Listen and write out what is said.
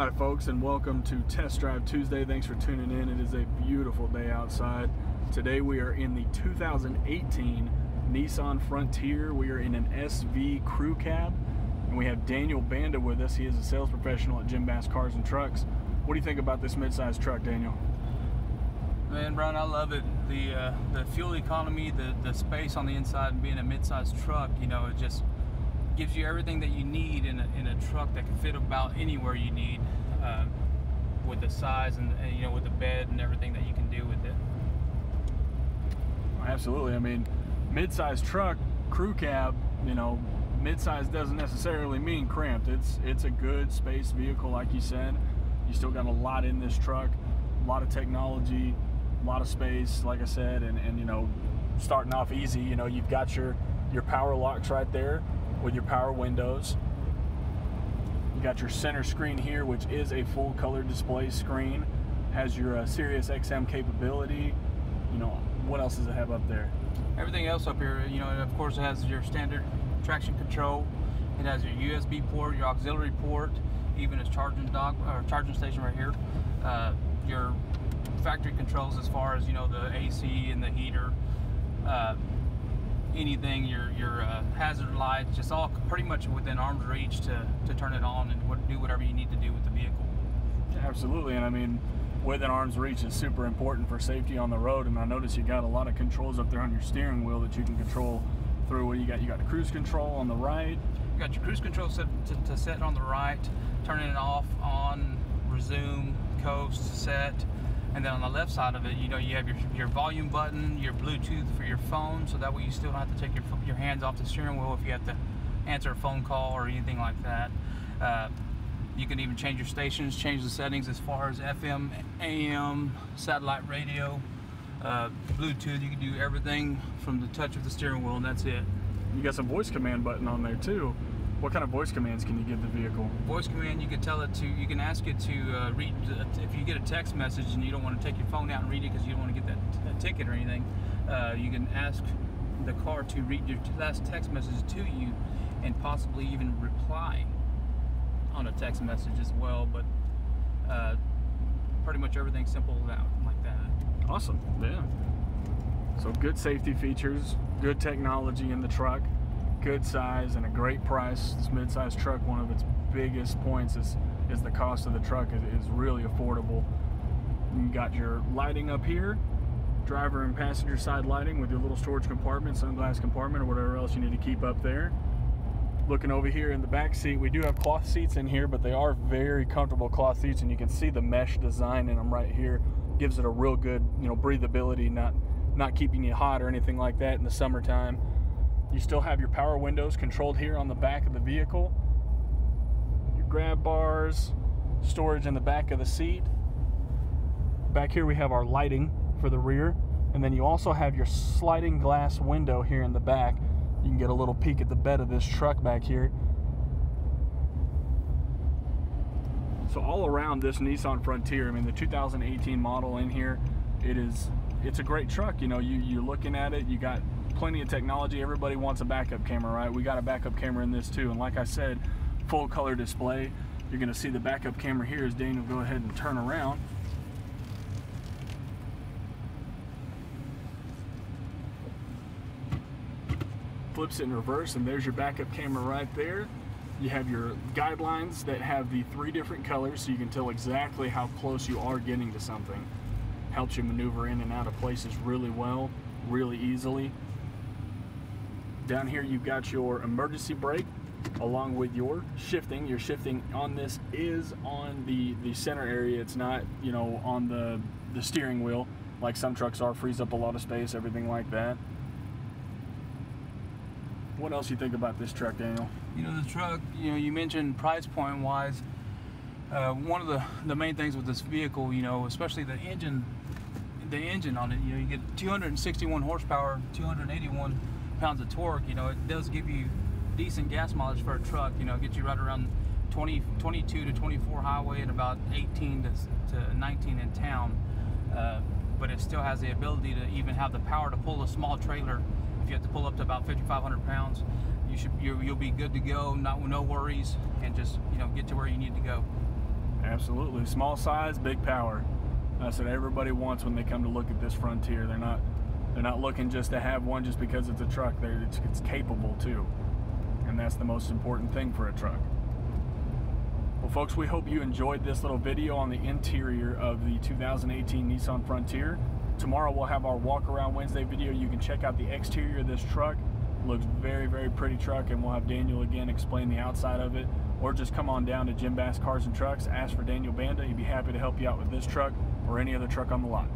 Hi, folks, and welcome to Test Drive Tuesday. Thanks for tuning in. It is a beautiful day outside. Today we are in the 2018 Nissan Frontier. We are in an SV crew cab, and we have Daniel Banda with us. He is a sales professional at Jim Bass Cars and Trucks. What do you think about this midsize truck, Daniel? Man, Brian, I love it. The uh, the fuel economy, the the space on the inside, and being a midsize truck, you know, it just gives you everything that you need in a, in a truck that can fit about anywhere you need, uh, with the size and, and you know with the bed and everything that you can do with it. Absolutely. I mean, midsize truck, crew cab, you know, mid-size doesn't necessarily mean cramped. It's it's a good space vehicle, like you said. You still got a lot in this truck, a lot of technology, a lot of space, like I said, and, and you know, starting off easy, you know, you've got your your power locks right there with your power windows. You got your center screen here, which is a full color display screen. Has your uh, Sirius XM capability. You know, what else does it have up there? Everything else up here, you know, of course, it has your standard traction control. It has your USB port, your auxiliary port, even its charging dock or charging station right here. Uh, your factory controls as far as you know the AC and the heater, uh, anything, your your uh, hazard lights, just all pretty much within arm's reach to, to turn it on and do whatever you need to do with the vehicle. Absolutely, and I mean, within arm's reach is super important for safety on the road. And I notice you got a lot of controls up there on your steering wheel that you can control through. What you got? You got the cruise control on the right. You got your cruise control set to, to set on the right, turning it off, on, resume, coast, set and then on the left side of it, you know, you have your, your volume button, your Bluetooth for your phone, so that way you still don't have to take your, your hands off the steering wheel if you have to answer a phone call or anything like that. Uh, you can even change your stations, change the settings as far as FM, AM, satellite radio, uh, Bluetooth. You can do everything from the touch of the steering wheel, and that's it. You got some voice command button on there too. What kind of voice commands can you give the vehicle? Voice command, you can tell it to, you can ask it to uh, read, uh, if you get a text message and you don't want to take your phone out and read it because you don't want to get that, ticket or anything, uh, you can ask the car to read your last text message to you and possibly even reply on a text message as well. But uh, pretty much everything simple like that. Awesome, yeah. So good safety features, good technology in the truck good size and a great price. This midsize truck, one of its biggest points is is the cost of the truck is, is really affordable. You got your lighting up here, driver and passenger side lighting with your little storage compartment, sunglass compartment, or whatever else you need to keep up there. Looking over here in the back seat, we do have cloth seats in here, but they are very comfortable cloth seats, and you can see the mesh design in them right here. Gives it a real good, you know, breathability, not not keeping you hot or anything like that in the summertime. You still have your power windows controlled here on the back of the vehicle. Your grab bars, storage in the back of the seat. Back here we have our lighting for the rear. And then you also have your sliding glass window here in the back. You can get a little peek at the bed of this truck back here. So all around this Nissan Frontier, I mean the 2018 model in here, it is it's a great truck. You know, you you're looking at it, you got plenty of technology. Everybody wants a backup camera, right? We got a backup camera in this too. And like I said, full color display. You're gonna see the backup camera here as Daniel go ahead and turn around. Flips it in reverse and there's your backup camera right there. You have your guidelines that have the three different colors so you can tell exactly how close you are getting to something. Helps you maneuver in and out of places really well, really easily. Down here you've got your emergency brake along with your shifting. Your shifting on this is on the, the center area. It's not, you know, on the, the steering wheel like some trucks are, frees up a lot of space, everything like that. What else you think about this truck, Daniel? You know, the truck, you know, you mentioned price point wise. Uh, one of the, the main things with this vehicle, you know, especially the engine, the engine on it, you know, you get 261 horsepower, 281 pounds of torque, you know, it does give you decent gas mileage for a truck. You know, get you right around 20, 22 to 24 highway and about 18 to, to 19 in town. Uh, but it still has the ability to even have the power to pull a small trailer. If you have to pull up to about 5,500 pounds, you should you will be good to go. Not with no worries, and just you know get to where you need to go. Absolutely. Small size, big power. That's what everybody wants when they come to look at this Frontier. They're not they're not looking just to have one just because it's a truck. It's, it's capable too. And that's the most important thing for a truck. Well, folks, we hope you enjoyed this little video on the interior of the 2018 Nissan Frontier. Tomorrow we'll have our walk around Wednesday video. You can check out the exterior of this truck. Looks very, very pretty truck, and we'll have Daniel again explain the outside of it. Or just come on down to Jim Bass Cars and Trucks, ask for Daniel Banda. He'd be happy to help you out with this truck or any other truck on the lot.